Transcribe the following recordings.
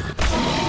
Come on.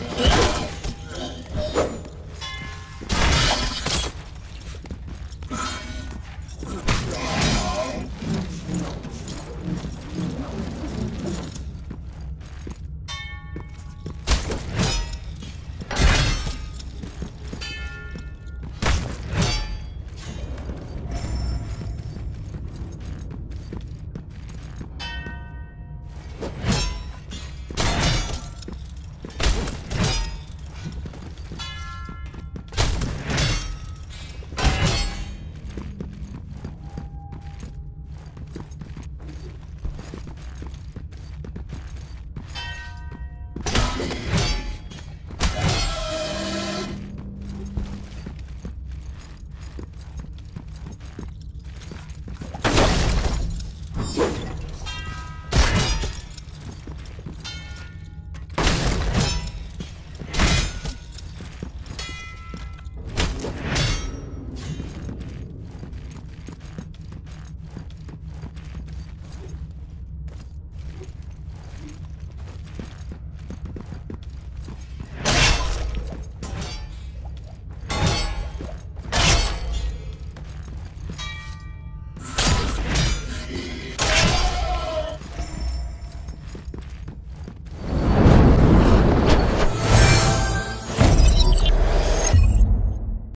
Yeah.